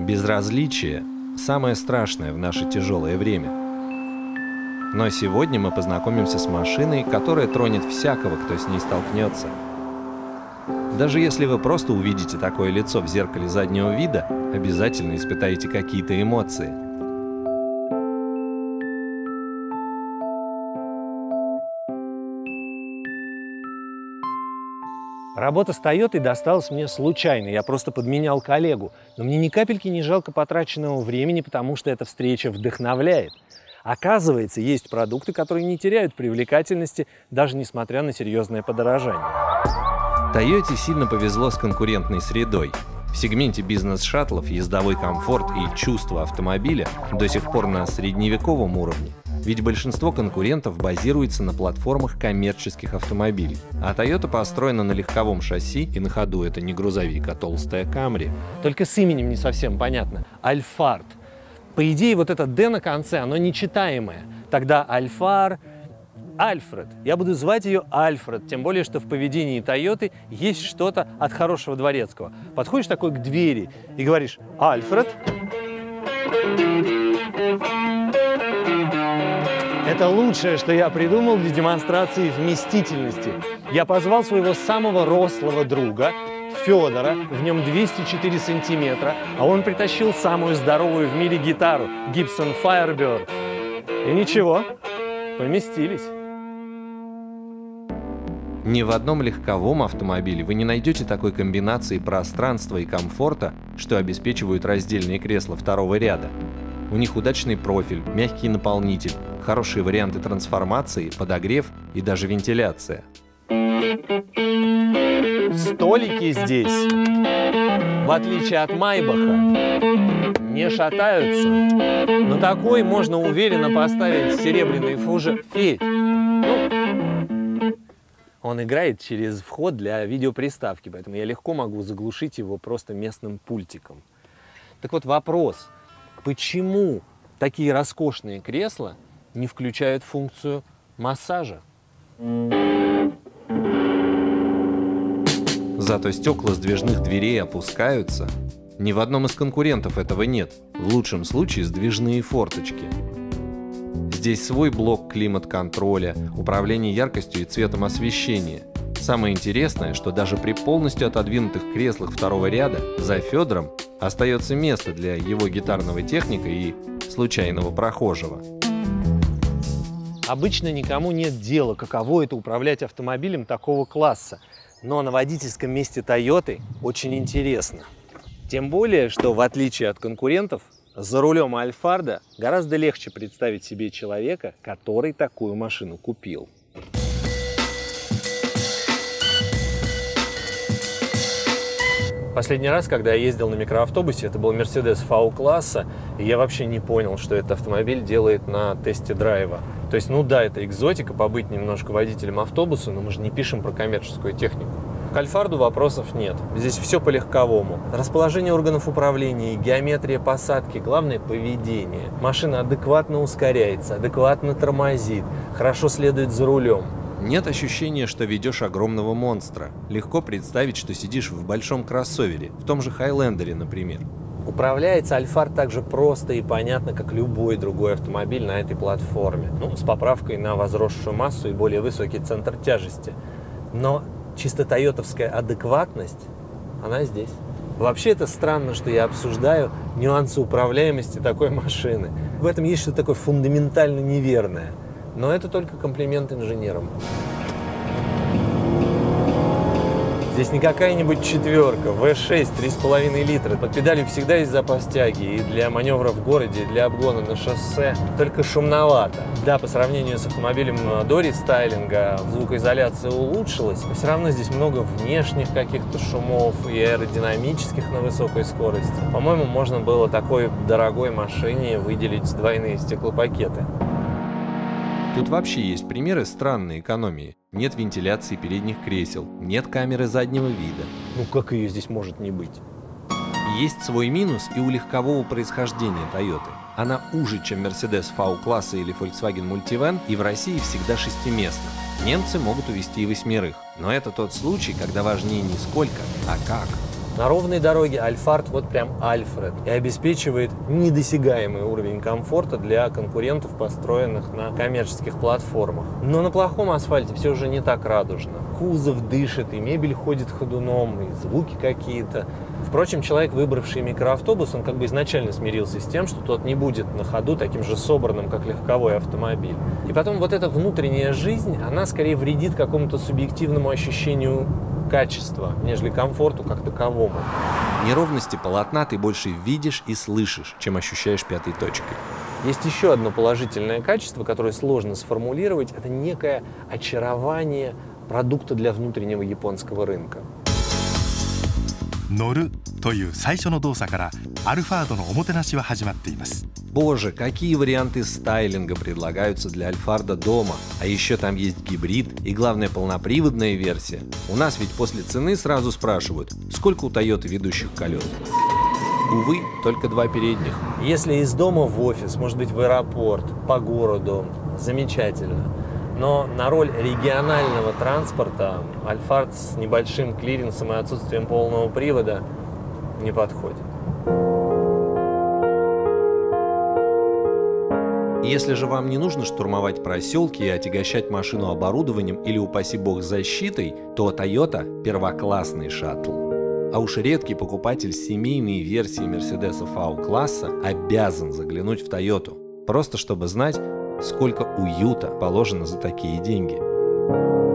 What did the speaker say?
Безразличие – самое страшное в наше тяжелое время. Но сегодня мы познакомимся с машиной, которая тронет всякого, кто с ней столкнется. Даже если вы просто увидите такое лицо в зеркале заднего вида, обязательно испытаете какие-то эмоции – Работа с Toyota досталась мне случайно, я просто подменял коллегу. Но мне ни капельки не жалко потраченного времени, потому что эта встреча вдохновляет. Оказывается, есть продукты, которые не теряют привлекательности, даже несмотря на серьезное подорожание. Toyota сильно повезло с конкурентной средой. В сегменте бизнес-шаттлов ездовой комфорт и чувство автомобиля до сих пор на средневековом уровне. Ведь большинство конкурентов базируется на платформах коммерческих автомобилей. А Toyota построена на легковом шасси, и на ходу это не грузовик, а толстая Камри. Только с именем не совсем понятно. Альфард. По идее, вот это «Д» на конце, оно нечитаемое. Тогда Альфар, Альфред. Я буду звать ее Альфред, тем более, что в поведении Тойоты есть что-то от хорошего дворецкого. Подходишь такой к двери и говоришь «Альфред». Это лучшее, что я придумал для демонстрации вместительности. Я позвал своего самого рослого друга, Федора, в нем 204 сантиметра, а он притащил самую здоровую в мире гитару Gibson Firebird. И ничего, поместились. Ни в одном легковом автомобиле вы не найдете такой комбинации пространства и комфорта, что обеспечивают раздельные кресла второго ряда. У них удачный профиль, мягкий наполнитель, хорошие варианты трансформации, подогрев и даже вентиляция. Столики здесь, в отличие от Майбаха, не шатаются. На такой можно уверенно поставить серебряный фуже Федь. Ну, он играет через вход для видеоприставки, поэтому я легко могу заглушить его просто местным пультиком. Так вот вопрос – почему такие роскошные кресла не включают функцию массажа? Зато стекла сдвижных дверей опускаются. Ни в одном из конкурентов этого нет. В лучшем случае сдвижные форточки. Здесь свой блок климат-контроля, управление яркостью и цветом освещения. Самое интересное, что даже при полностью отодвинутых креслах второго ряда за Федором остается место для его гитарного техника и случайного прохожего. Обычно никому нет дела, каково это управлять автомобилем такого класса. Но на водительском месте Toyota очень интересно. Тем более, что в отличие от конкурентов, за рулем Альфарда гораздо легче представить себе человека, который такую машину купил. Последний раз, когда я ездил на микроавтобусе, это был Mercedes V-класса, и я вообще не понял, что этот автомобиль делает на тесте драйва. То есть, ну да, это экзотика, побыть немножко водителем автобуса, но мы же не пишем про коммерческую технику. К Альфарду вопросов нет. Здесь все по-легковому. Расположение органов управления, геометрия посадки, главное поведение. Машина адекватно ускоряется, адекватно тормозит, хорошо следует за рулем. Нет ощущения, что ведешь огромного монстра. Легко представить, что сидишь в большом кроссовере, в том же Хайлендере, например. Управляется Альфар так же просто и понятно, как любой другой автомобиль на этой платформе. Ну, с поправкой на возросшую массу и более высокий центр тяжести. Но чисто тойотовская адекватность, она здесь. Вообще это странно, что я обсуждаю нюансы управляемости такой машины. В этом есть что-то такое фундаментально неверное – но это только комплимент инженерам. Здесь не какая-нибудь четверка, V6, 3,5 литра. Под педалью всегда есть запас тяги и для маневра в городе, и для обгона на шоссе. Только шумновато. Да, по сравнению с автомобилем до рестайлинга звукоизоляция улучшилась, но все равно здесь много внешних каких-то шумов и аэродинамических на высокой скорости. По-моему, можно было такой дорогой машине выделить двойные стеклопакеты. Тут вообще есть примеры странной экономии. Нет вентиляции передних кресел, нет камеры заднего вида. Ну как ее здесь может не быть? Есть свой минус и у легкового происхождения Toyota. Она уже, чем Mercedes V-класса или Volkswagen Multivan, и в России всегда шестиместна. Немцы могут увезти и восьмерых, но это тот случай, когда важнее не сколько, а как. На ровной дороге Альфард вот прям Альфред и обеспечивает недосягаемый уровень комфорта для конкурентов, построенных на коммерческих платформах. Но на плохом асфальте все уже не так радужно. Кузов дышит, и мебель ходит ходуном, и звуки какие-то. Впрочем, человек, выбравший микроавтобус, он как бы изначально смирился с тем, что тот не будет на ходу таким же собранным, как легковой автомобиль. И потом вот эта внутренняя жизнь, она скорее вредит какому-то субъективному ощущению качества, нежели комфорту как таковому. Неровности полотна ты больше видишь и слышишь, чем ощущаешь пятой точкой. Есть еще одно положительное качество, которое сложно сформулировать. Это некое очарование продукта для внутреннего японского рынка. 乗るという最初の動作からアルファードのおもてなしは始まっています Боже, какие варианты стайлинга предлагаются для Альфарда дома. А еще там есть гибрид и, главное, полноприводная версия. У нас ведь после цены сразу спрашивают, сколько у Тойоты ведущих колес. Увы, только два передних. Если из дома в офис, может быть, в аэропорт, по городу, замечательно. Но на роль регионального транспорта Альфард с небольшим клиренсом и отсутствием полного привода не подходит. Если же вам не нужно штурмовать проселки и отягощать машину оборудованием или, упаси бог, защитой, то Toyota – первоклассный шаттл. А уж редкий покупатель семейной версии Мерседеса V-класса обязан заглянуть в Toyota, просто чтобы знать, сколько уюта положено за такие деньги.